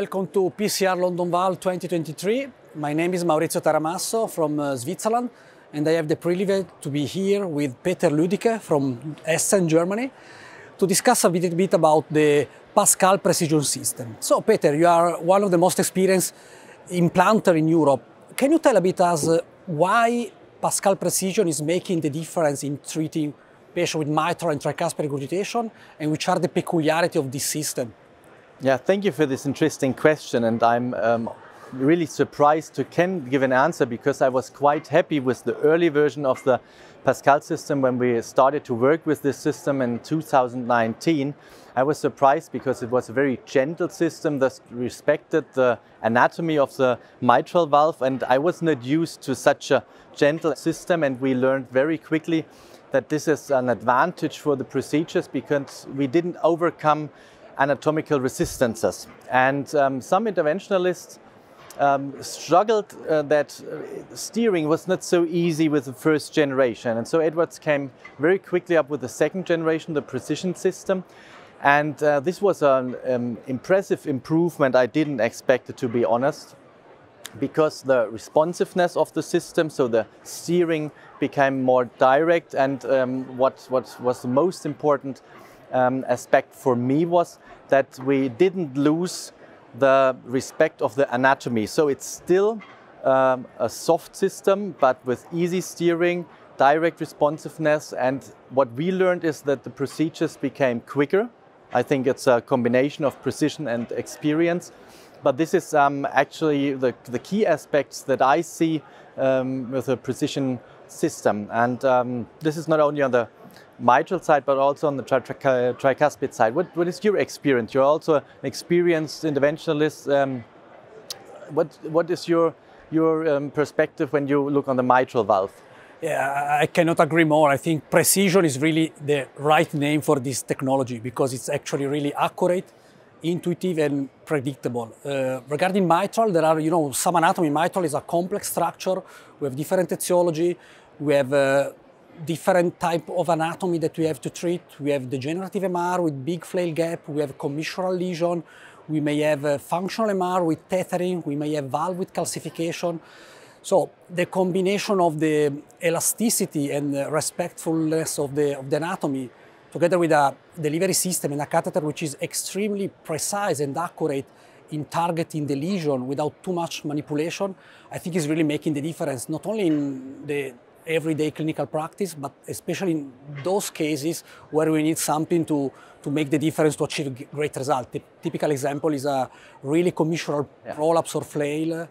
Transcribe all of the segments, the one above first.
welcome to PCR London Valve 2023. My name is Maurizio Taramasso from uh, Switzerland, and I have the privilege to be here with Peter Lüdike from Essen, Germany, to discuss a bit, bit about the Pascal precision system. So, Peter, you are one of the most experienced implanter in Europe. Can you tell a bit us uh, why Pascal precision is making the difference in treating patients with mitral and tricuspid regurgitation, and which are the peculiarity of this system? Yeah, thank you for this interesting question, and I'm um, really surprised to can give an answer because I was quite happy with the early version of the Pascal system when we started to work with this system in 2019. I was surprised because it was a very gentle system that respected the anatomy of the mitral valve, and I was not used to such a gentle system, and we learned very quickly that this is an advantage for the procedures because we didn't overcome anatomical resistances. And um, some interventionalists um, struggled uh, that uh, steering was not so easy with the first generation. And so Edwards came very quickly up with the second generation, the precision system. And uh, this was an um, impressive improvement I didn't expect it to be honest because the responsiveness of the system, so the steering became more direct and um, what, what was the most important um, aspect for me was that we didn't lose the respect of the anatomy. So it's still um, a soft system, but with easy steering, direct responsiveness. And what we learned is that the procedures became quicker. I think it's a combination of precision and experience. But this is um, actually the, the key aspects that I see um, with a precision system. And um, this is not only on the mitral side, but also on the tri tri tricuspid side. What, what is your experience? You're also an experienced interventionalist. Um, what, what is your, your um, perspective when you look on the mitral valve? Yeah, I cannot agree more. I think precision is really the right name for this technology because it's actually really accurate, intuitive, and predictable. Uh, regarding mitral, there are, you know, some anatomy. Mitral is a complex structure. We have different etiology. We have uh, different type of anatomy that we have to treat. We have degenerative MR with big flail gap. We have commissural lesion. We may have a functional MR with tethering. We may have valve with calcification. So the combination of the elasticity and respectfulness of the, of the anatomy together with a delivery system and a catheter which is extremely precise and accurate in targeting the lesion without too much manipulation, I think is really making the difference, not only in the everyday clinical practice, but especially in those cases where we need something to, to make the difference to achieve great result. The typical example is a really commissural yeah. prolapse or flail.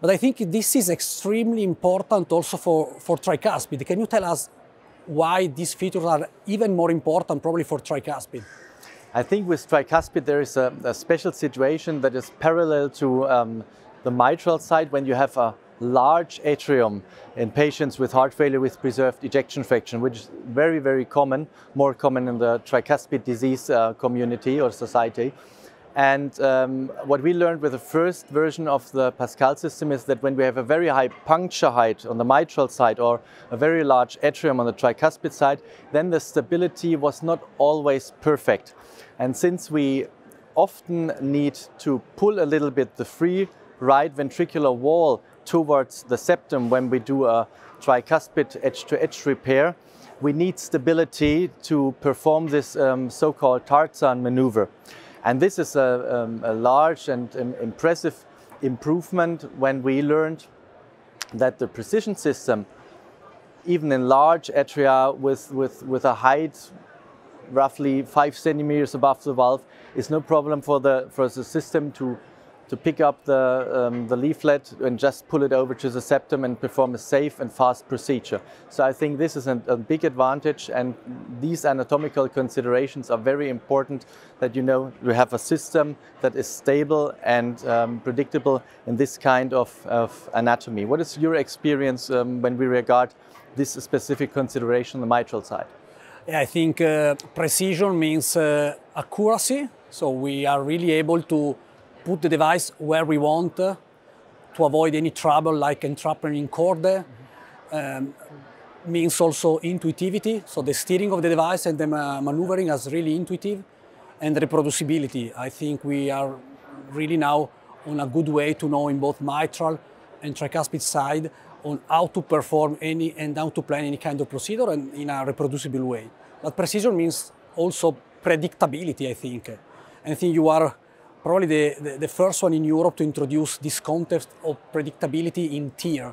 But I think this is extremely important also for, for tricuspid. Can you tell us why these features are even more important probably for tricuspid? I think with tricuspid there is a, a special situation that is parallel to um, the mitral side when you have a large atrium in patients with heart failure with preserved ejection fraction, which is very, very common, more common in the tricuspid disease uh, community or society. And um, what we learned with the first version of the Pascal system is that when we have a very high puncture height on the mitral side or a very large atrium on the tricuspid side, then the stability was not always perfect. And since we often need to pull a little bit the free right ventricular wall towards the septum when we do a tricuspid edge-to-edge repair, we need stability to perform this um, so-called Tarzan maneuver. And this is a, um, a large and um, impressive improvement when we learned that the precision system, even in large atria with, with, with a height roughly five centimeters above the valve, is no problem for the, for the system to to pick up the, um, the leaflet and just pull it over to the septum and perform a safe and fast procedure. So I think this is a, a big advantage and these anatomical considerations are very important that you know we have a system that is stable and um, predictable in this kind of, of, anatomy. What is your experience um, when we regard this specific consideration on the mitral side? I think uh, precision means uh, accuracy. So we are really able to put the device where we want uh, to avoid any trouble like entrapment in cord. Mm -hmm. um, means also intuitivity, so the steering of the device and the maneuvering is really intuitive, and reproducibility. I think we are really now on a good way to know in both mitral and tricuspid side on how to perform any and how to plan any kind of procedure and in a reproducible way. But precision means also predictability, I think. I think you are probably the, the, the, first one in Europe to introduce this concept of predictability in TEER.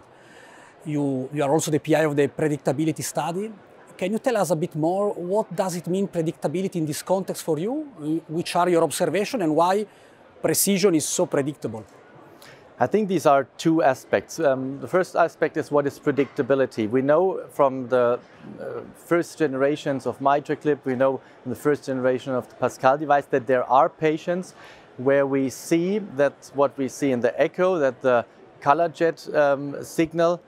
You, you are also the PI of the predictability study. Can you tell us a bit more? What does it mean predictability in this context for you? Which are your observations and why precision is so predictable? I think these are two aspects. Um, the first aspect is what is predictability. We know from the uh, first generations of MitraClip, we know in the first generation of the Pascal device that there are patients where we see that what we see in the echo, that the color jet um, signal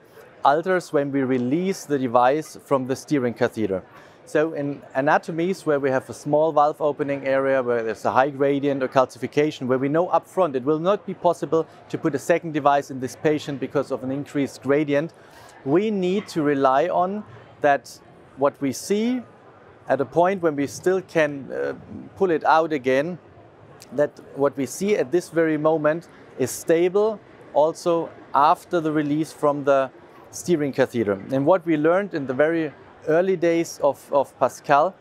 alters when we release the device from the steering catheter. So in anatomies where we have a small valve opening area, where there's a high gradient or calcification, where we know upfront it will not be possible to put a second device in this patient because of an increased gradient, we need to rely on that what we see at a point when we still can uh, pull it out again, that what we see at this very moment is stable also after the release from the steering catheter. And what we learned in the very early days of, of Pascal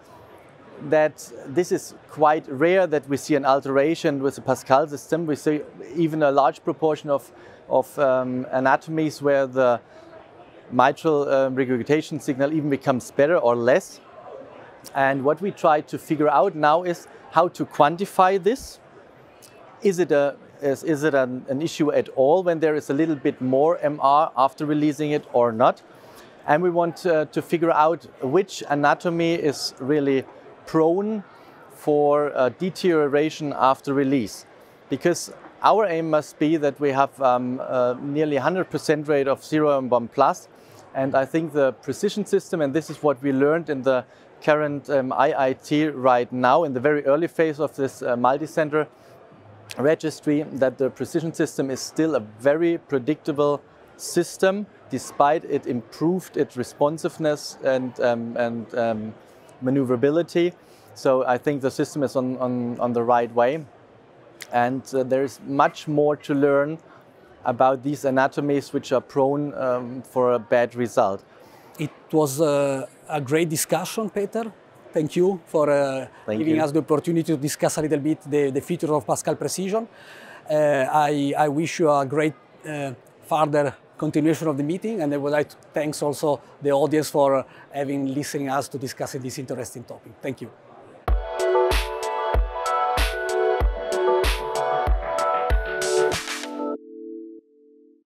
that this is quite rare that we see an alteration with the Pascal system. We see even a large proportion of, of um, anatomies where the mitral um, regurgitation signal even becomes better or less. And what we try to figure out now is how to quantify this. Is it, a, is, is it an, an issue at all when there is a little bit more MR after releasing it or not? and we want uh, to figure out which anatomy is really prone for uh, deterioration after release. Because our aim must be that we have um, uh, nearly 100% rate of zero M1 plus, and I think the precision system, and this is what we learned in the current um, IIT right now, in the very early phase of this uh, multi-center registry, that the precision system is still a very predictable system despite it improved its responsiveness and, um, and um, maneuverability. So I think the system is on, on, on the right way. And uh, there is much more to learn about these anatomies which are prone um, for a bad result. It was uh, a great discussion, Peter. Thank you for uh, Thank giving you. us the opportunity to discuss a little bit the, the feature of Pascal Precision. Uh, I, I wish you a great uh, further continuation of the meeting, and I would like to thank also the audience for having listening us to discuss this interesting topic. Thank you.